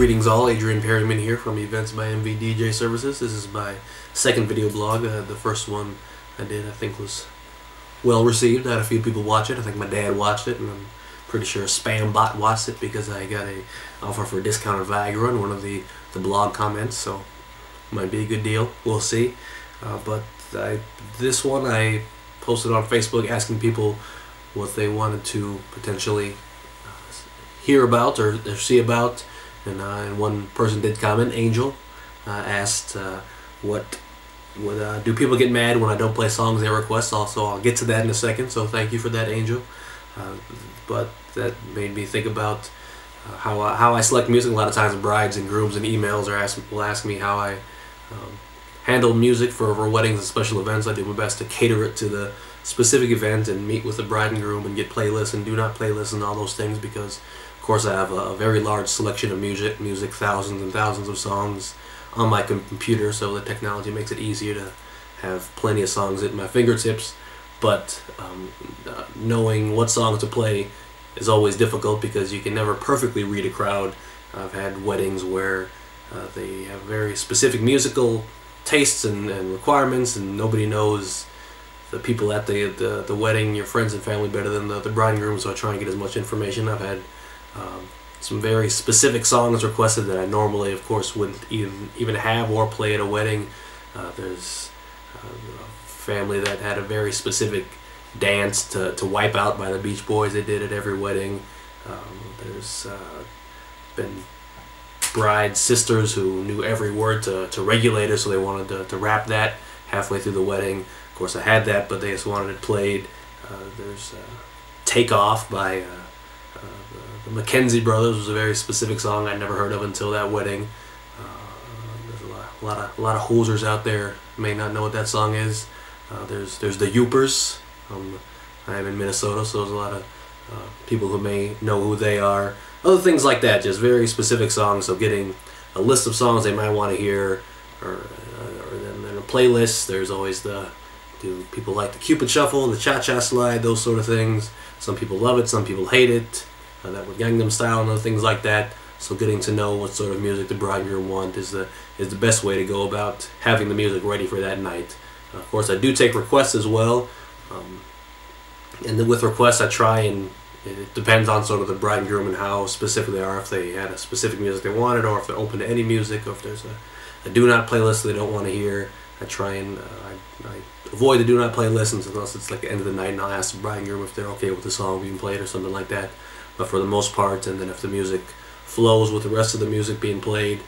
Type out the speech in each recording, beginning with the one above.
Greetings all, Adrian Perryman here from Events by MV DJ Services. This is my second video blog. Uh, the first one I did I think was well received. I had a few people watch it. I think my dad watched it and I'm pretty sure a spam bot watched it because I got a offer for a discounted Viagra in one of the, the blog comments so might be a good deal. We'll see. Uh, but I, this one I posted on Facebook asking people what they wanted to potentially uh, hear about or, or see about and, uh, and one person did comment, Angel, uh, asked uh, what what uh, do people get mad when I don't play songs they request? Also, I'll get to that in a second. So thank you for that, Angel. Uh, but that made me think about uh, how I, how I select music. A lot of times, brides and grooms and emails are ask will ask me how I um, handle music for, for weddings and special events. I do my best to cater it to the specific event and meet with the bride and groom and get playlists and do not playlists and all those things because of course I have a, a very large selection of music, music thousands and thousands of songs on my computer so the technology makes it easier to have plenty of songs at my fingertips but um, uh, knowing what songs to play is always difficult because you can never perfectly read a crowd. I've had weddings where uh, they have very specific musical tastes and, and requirements and nobody knows the people at the, the, the wedding, your friends and family, better than the, the bride and groom, so I try and get as much information. I've had um, some very specific songs requested that I normally, of course, wouldn't even, even have or play at a wedding. Uh, there's uh, a family that had a very specific dance to, to Wipe Out by the Beach Boys. They did at every wedding. Um, there's uh, been bride sisters who knew every word to, to Regulator, so they wanted to, to rap that halfway through the wedding Of course, I had that, but they just wanted it played. Uh, there's uh, "Take Off" by uh, uh, the McKenzie Brothers was a very specific song I'd never heard of until that wedding. Uh, there's a lot, a lot of a lot of hosers out there may not know what that song is. Uh, there's there's the Yoopers. Um, I am in Minnesota, so there's a lot of people who may know who they are. Other things like that, just very specific songs. So getting a list of songs they might want to hear, or, or then, then a playlist. There's always the do people like the Cupid Shuffle, the Cha Cha Slide, those sort of things? Some people love it, some people hate it. Uh, that with Gangnam Style and other things like that. So getting to know what sort of music the bridegroom want is the is the best way to go about having the music ready for that night. Of course, I do take requests as well, um, and then with requests I try and it depends on sort of the bride and groom and how specific they are. If they had a specific music they wanted, or if they're open to any music, or if there's a, a do not playlist they don't want to hear. I try and uh, I, I avoid the do not play listens unless it's like the end of the night and I'll ask the bride and groom if they're okay with the song being played or something like that. For the most part, and then if the music flows with the rest of the music being played,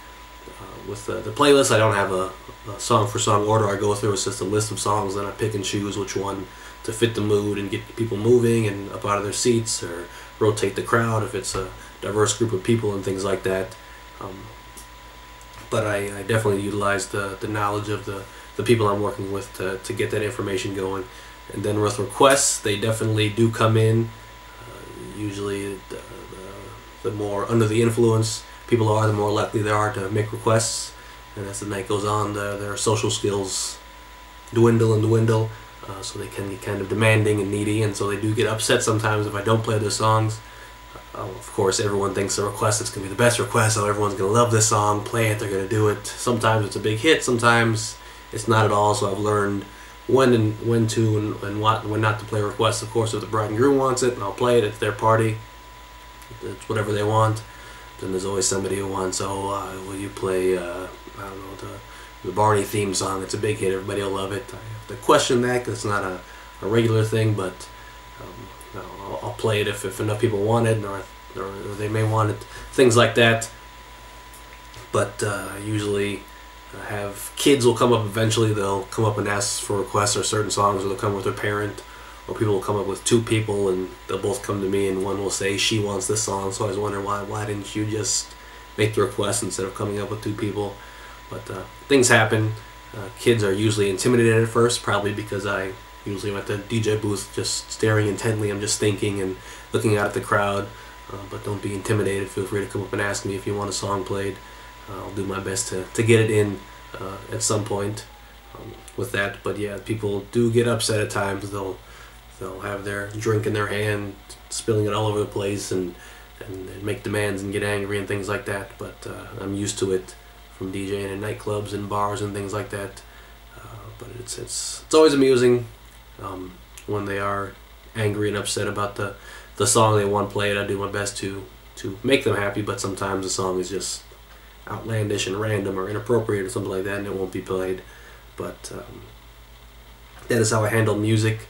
uh, with the, the playlist, I don't have a, a, song for song order I go through. It's just a list of songs, and I pick and choose which one to fit the mood and get people moving and up out of their seats or rotate the crowd if it's a diverse group of people and things like that. Um, but I, I definitely utilize the, the knowledge of the the people I'm working with to, to get that information going. And then with requests, they definitely do come in. Usually, the, the, the, more under the influence people are, the more likely they are to make requests. And as the night goes on, the, their social skills dwindle and dwindle. Uh, so they can get kind of demanding and needy, and so they do get upset sometimes if I don't play their songs. Uh, of course, everyone thinks the request is going to be the best request, so everyone's going to love this song, play it, they're going to do it. Sometimes it's a big hit, sometimes it's not at all. So I've learned when and when to and, and what when not to play requests. Of course, if the bride and groom wants it, and I'll play it. It's their party. It's whatever they want. Then there's always somebody who wants. Oh, uh, will you play? Uh, I don't know the the Barney theme song. It's a big hit. Everybody will love it. I have to question that because it's not a, a regular thing, but um, I'll, I'll, play it if, if enough people want it, or, or they may want it. Things like that. But uh, usually have kids will come up eventually. They'll come up and ask for requests or certain songs, or they'll come with their parent, or people will come up with two people and they'll both come to me, and one will say she wants this song. So I was wondering why why didn't you just make the request instead of coming up with two people? But uh, things happen. Uh, kids are usually intimidated at first, probably because I usually am at the DJ booth just staring intently. I'm just thinking and looking out at the crowd. Uh, but don't be intimidated. Feel free to come up and ask me if you want a song played. I'll do my best to, to get it in uh, at some point um, with that. But yeah, people do get upset at times. They'll they'll have their drink in their hand, spilling it all over the place, and and, and make demands and get angry and things like that. But uh, I'm used to it from DJing in nightclubs and bars and things like that. Uh, but it's it's it's always amusing um, when they are angry and upset about the the song they want played. I do my best to to make them happy, but sometimes the song is just outlandish and random or inappropriate or something like that, and it won't be played. But um, that is how I handle music.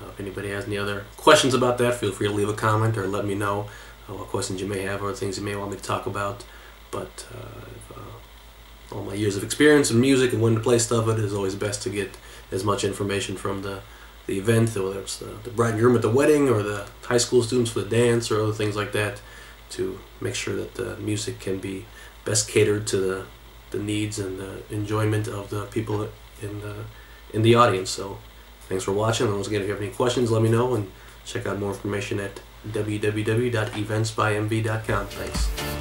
Uh, if anybody has any other questions about that, feel free to leave a comment or let me know uh, what questions you may have or things you may want me to talk about. But uh, uh, all my years of experience in music and when to play stuff, it is always best to get as much information from the the event, whether it's the, the bride and groom at the wedding or the high school students for the dance or other things like that, to make sure that the music can be best catered to the, the needs and the enjoyment of the people in the in the audience. So thanks for watching. And once again, if you have any questions, let me know and check out more information at www.eventsbymv.com. Thanks.